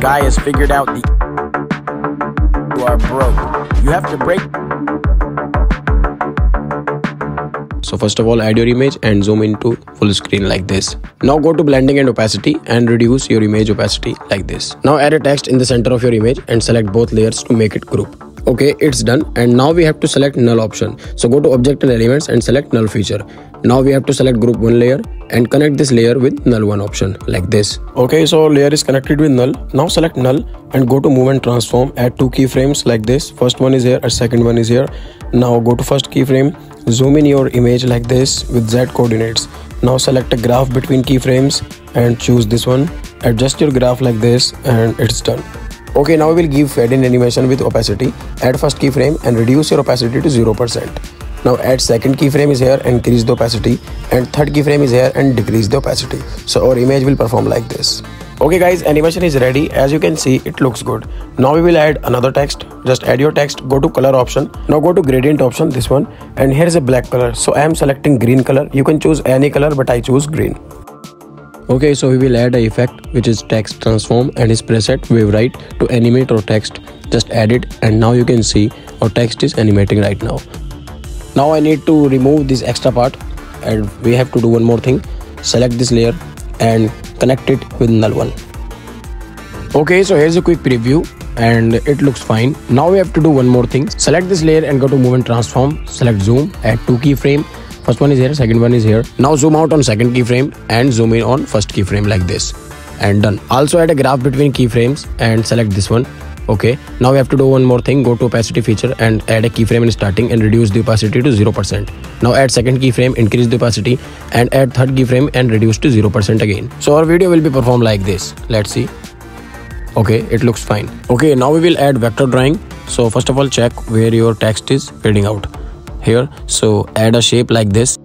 guy has figured out the you are broke. You have to break So first of all add your image and zoom into full screen like this. Now go to blending and opacity and reduce your image opacity like this. Now add a text in the center of your image and select both layers to make it group. Okay, it's done and now we have to select null option. So go to object and elements and select null feature. Now we have to select group 1 layer and connect this layer with null 1 option like this. Okay, so layer is connected with null. Now select null and go to move and transform. Add two keyframes like this. First one is here and second one is here. Now go to first keyframe Zoom in your image like this with Z coordinates. Now select a graph between keyframes and choose this one. Adjust your graph like this and it's done. Okay, now we will give fade in animation with opacity. Add first keyframe and reduce your opacity to 0%. Now add second keyframe is here, increase the opacity and third keyframe is here and decrease the opacity. So our image will perform like this. Okay guys, animation is ready. As you can see, it looks good. Now we will add another text. Just add your text, go to color option. Now go to gradient option, this one. And here is a black color. So I am selecting green color. You can choose any color, but I choose green. Okay, so we will add a effect which is text transform and is preset wave right to animate our text. Just add it and now you can see our text is animating right now. Now I need to remove this extra part and we have to do one more thing. Select this layer and connect it with null one. Okay so here's a quick preview and it looks fine. Now we have to do one more thing. Select this layer and go to move and transform. Select zoom add two keyframe. First one is here second one is here. Now zoom out on second keyframe and zoom in on first keyframe like this. And done. Also add a graph between keyframes and select this one okay now we have to do one more thing. Go to opacity feature and add a keyframe in starting and reduce the opacity to 0% now add second keyframe increase the opacity and add third keyframe and reduce to 0% again. So our video will be performed like this. Let's see. Okay it looks fine. Okay now we will add vector drawing. So first of all check where your text is fading out. Here so add a shape like this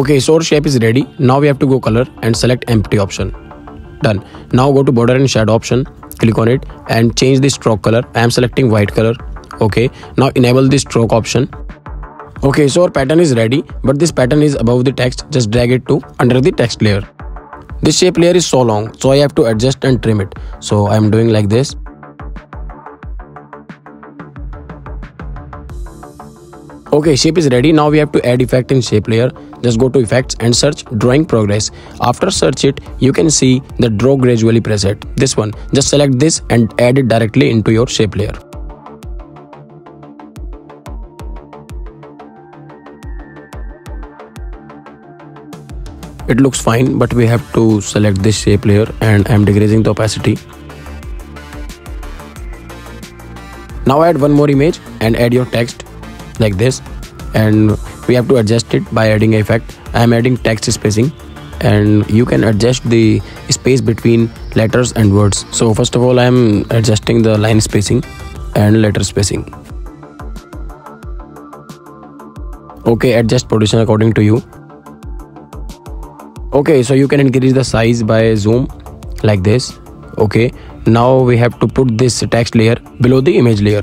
Okay, so our shape is ready. Now we have to go color and select empty option. Done. Now go to border and shadow option. Click on it and change the stroke color. I am selecting white color. Okay. Now enable the stroke option. Okay, so our pattern is ready, but this pattern is above the text. Just drag it to under the text layer. This shape layer is so long, so I have to adjust and trim it. So I am doing like this. Okay, shape is ready. Now we have to add effect in shape layer. Just go to effects and search drawing progress. After search it, you can see the draw gradually preset. This one. Just select this and add it directly into your shape layer. It looks fine, but we have to select this shape layer and I'm decreasing the opacity. Now add one more image and add your text like this and we have to adjust it by adding effect. I am adding text spacing and you can adjust the space between letters and words. So first of all i am adjusting the line spacing and letter spacing. Okay adjust position according to you. Okay so you can increase the size by zoom like this. Okay now we have to put this text layer below the image layer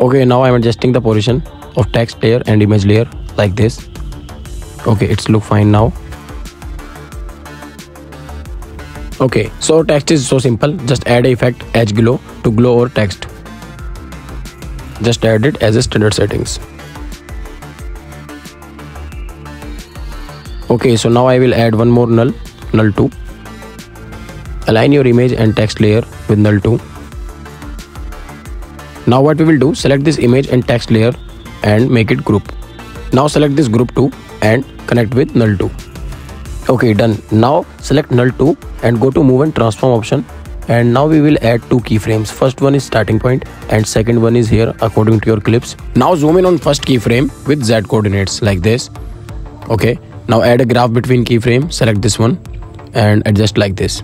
okay now i'm adjusting the position of text layer and image layer like this. Okay it's look fine now. Okay so text is so simple. Just add effect edge glow to glow over text. Just add it as a standard settings. Okay so now i will add one more null null 2 align your image and text layer with null 2 now what we will do, select this image and text layer and make it group. Now select this group 2 and connect with null 2. Okay, done. Now select null 2 and go to move and transform option and now we will add two keyframes first one is starting point and second one is here according to your clips now zoom in on first keyframe with z coordinates like this okay now add a graph between keyframe select this one and adjust like this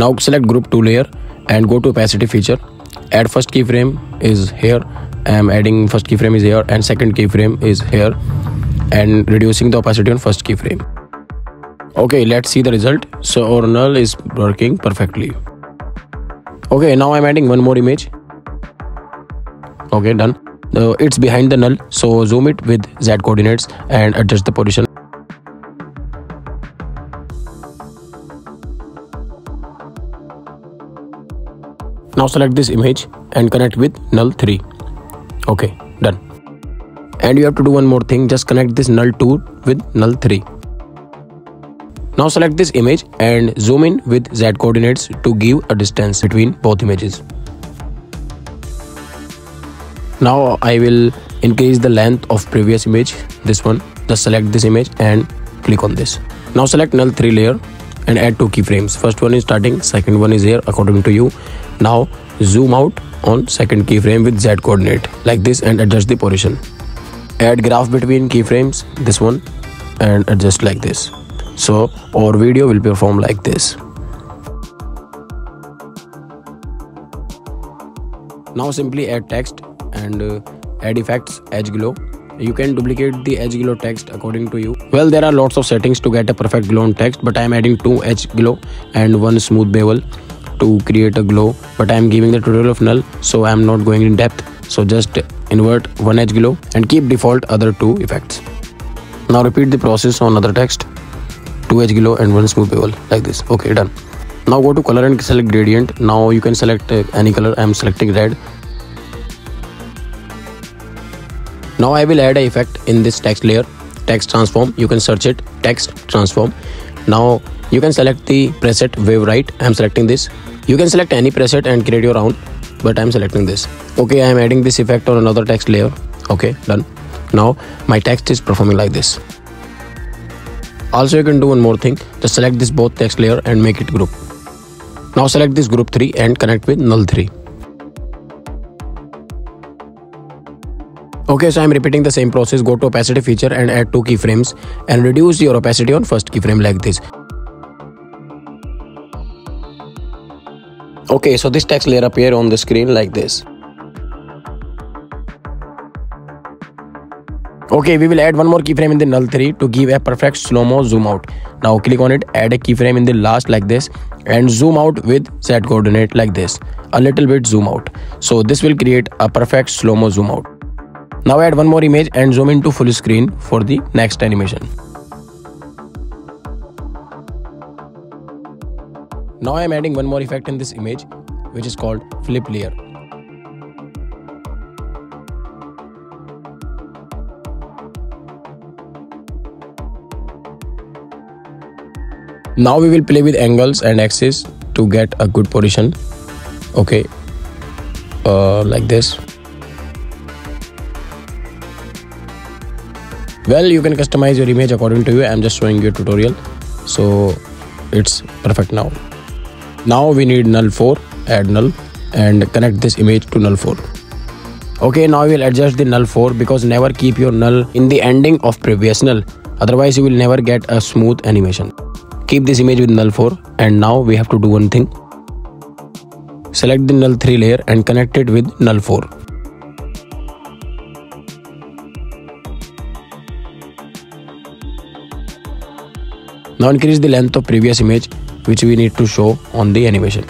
Now select group 2 layer and go to opacity feature. Add first keyframe is here. I am adding first keyframe is here and second keyframe is here. And reducing the opacity on first keyframe. okay let's see the result. So our null is working perfectly. Okay now i'm adding one more image. Okay done. Uh, it's behind the null. So zoom it with z coordinates and adjust the position now select this image and connect with null 3 okay done. And you have to do one more thing. Just connect this null 2 with null 3 now select this image and zoom in with z coordinates to give a distance between both images. Now I will increase the length of previous image this one. Just select this image and click on this. Now select null 3 layer and add two keyframes. First one is starting second one is here according to you now zoom out on second keyframe with z coordinate like this and adjust the position. Add graph between keyframes this one and adjust like this. So our video will perform like this. Now simply add text and uh, add effects edge glow. You can duplicate the edge glow text according to you. Well there are lots of settings to get a perfect glow on text but i am adding two edge glow and one smooth bevel to create a glow but i am giving the tutorial of null so i am not going in depth. So just invert one edge glow and keep default other two effects. Now repeat the process on other text. Two edge glow and one smooth bevel like this. Okay done. Now go to color and select gradient. Now you can select uh, any color. I am selecting red. Now i will add a effect in this text layer. Text transform. You can search it. Text transform. Now you can select the preset wave right. I'm selecting this. You can select any preset and create your own but i'm selecting this. Okay i'm adding this effect on another text layer. Okay done. Now my text is performing like this. Also you can do one more thing. Just select this both text layer and make it group. Now select this group 3 and connect with null 3 Okay, so I'm repeating the same process. Go to opacity feature and add two keyframes and reduce your opacity on first keyframe like this. Okay, so this text layer appear on the screen like this. Okay, we will add one more keyframe in the null 3 to give a perfect slow-mo zoom out. Now click on it, add a keyframe in the last like this and zoom out with Z coordinate like this. A little bit zoom out. So this will create a perfect slow-mo zoom out. Now add one more image and zoom into full screen for the next animation. Now I am adding one more effect in this image which is called flip layer. Now we will play with angles and axes to get a good position. Okay, uh, like this. well you can customize your image according to you i'm just showing you a tutorial so it's perfect now now we need null 4 add null and connect this image to null 4 okay now we will adjust the null 4 because never keep your null in the ending of previous null. Otherwise you will never get a smooth animation. Keep this image with null 4 and now we have to do one thing. Select the null 3 layer and connect it with null 4 Now increase the length of previous image which we need to show on the animation.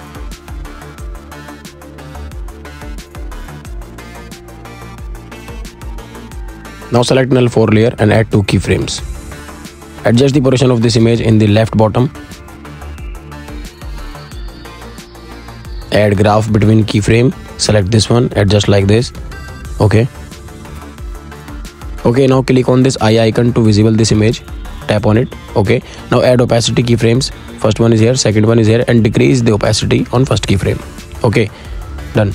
Now select null 4 layer and add two keyframes. Adjust the position of this image in the left bottom. Add graph between keyframe. Select this one, adjust like this. Okay. Okay, now click on this eye icon to visible this image tap on it okay now add opacity keyframes first one is here second one is here and decrease the opacity on first keyframe. Okay done.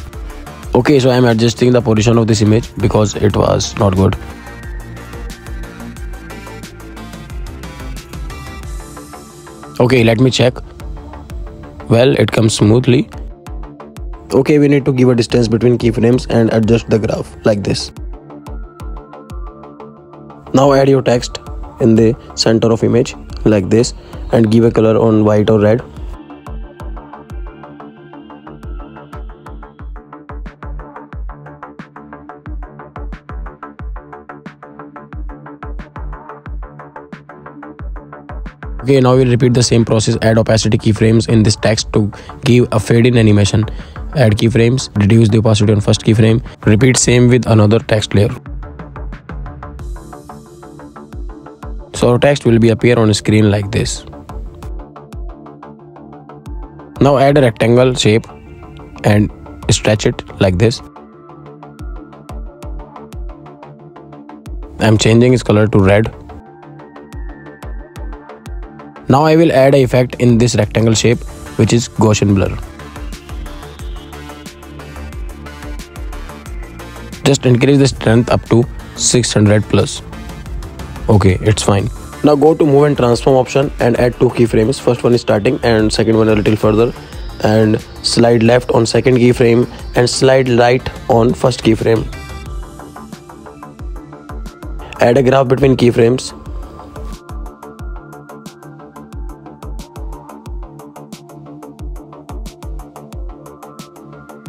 Okay so i'm adjusting the position of this image because it was not good. Okay let me check. Well it comes smoothly. Okay we need to give a distance between keyframes and adjust the graph like this. Now add your text in the center of image like this and give a color on white or red Okay, now we'll repeat the same process. Add opacity keyframes in this text to give a fade in animation. Add keyframes, reduce the opacity on first keyframe. Repeat same with another text layer. So our text will be appear on screen like this. Now add a rectangle shape and stretch it like this. I'm changing its color to red now I will add effect in this rectangle shape which is Gaussian blur. Just increase the strength up to 600 plus. Okay, it's fine. Now go to move and transform option and add two keyframes. First one is starting and second one a little further and slide left on second keyframe and slide right on first keyframe. Add a graph between keyframes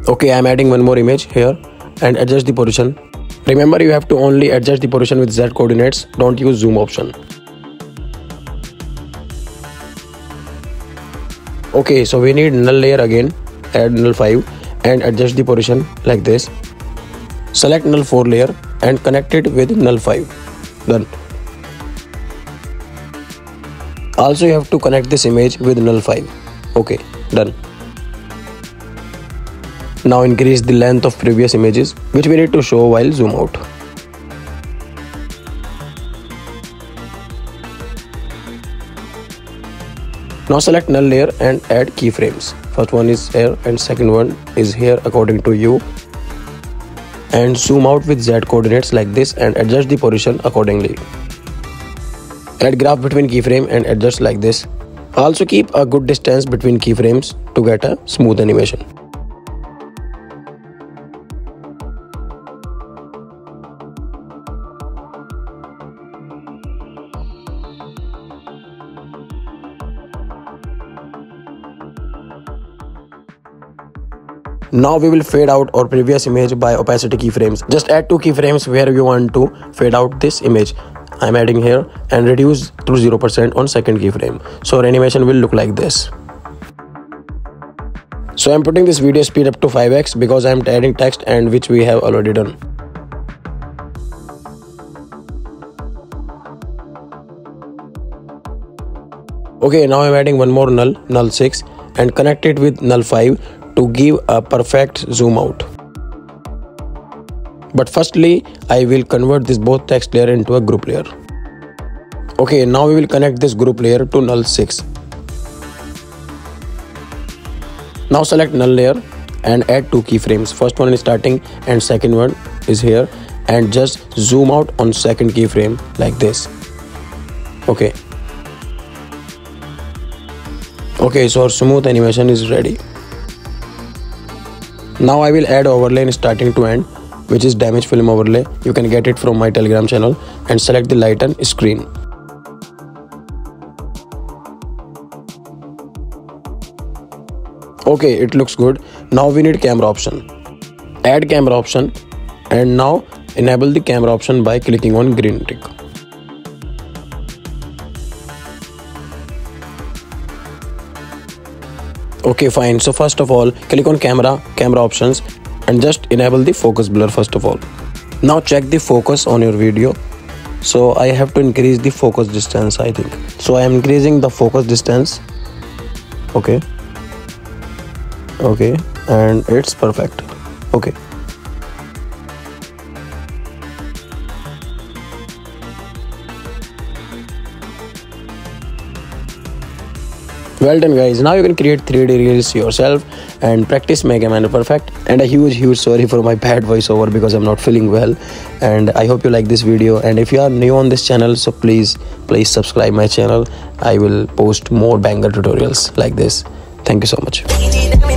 okay i'm adding one more image here and adjust the position remember you have to only adjust the position with z coordinates. Don't use zoom option. Okay so we need null layer again. Add null 5 and adjust the position like this. Select null 4 layer and connect it with null 5 done. Also you have to connect this image with null 5 okay done now increase the length of previous images which we need to show while zoom out. Now select null layer and add keyframes. First one is here and second one is here according to you. And zoom out with Z coordinates like this and adjust the position accordingly. Add graph between keyframe and adjust like this. Also keep a good distance between keyframes to get a smooth animation. Now we will fade out our previous image by opacity keyframes. Just add two keyframes where you want to fade out this image. I'm adding here and reduce to 0% on second keyframe. So our animation will look like this. So I'm putting this video speed up to 5x because I'm adding text and which we have already done. Okay, now I'm adding one more null, null 6 and connect it with null 5 to give a perfect zoom out. But firstly, I will convert this both text layer into a group layer. Okay, now we will connect this group layer to null 6. Now select null layer and add two keyframes. First one is starting and second one is here and just zoom out on second keyframe like this. Okay. Okay, so our smooth animation is ready. Now I will add overlay in starting to end which is damage film overlay. You can get it from my telegram channel and select the light lighten screen. Okay, it looks good. Now we need camera option. Add camera option and now enable the camera option by clicking on green tick. Okay fine. So first of all click on camera camera options and just enable the focus blur first of all. Now check the focus on your video. So i have to increase the focus distance i think. So i am increasing the focus distance. Okay. Okay. And it's perfect. Okay well done guys. Now you can create 3d reels yourself and practice mega man perfect. And a huge huge sorry for my bad voiceover because i'm not feeling well. And i hope you like this video. And if you are new on this channel so please please subscribe my channel. I will post more banger tutorials like this. Thank you so much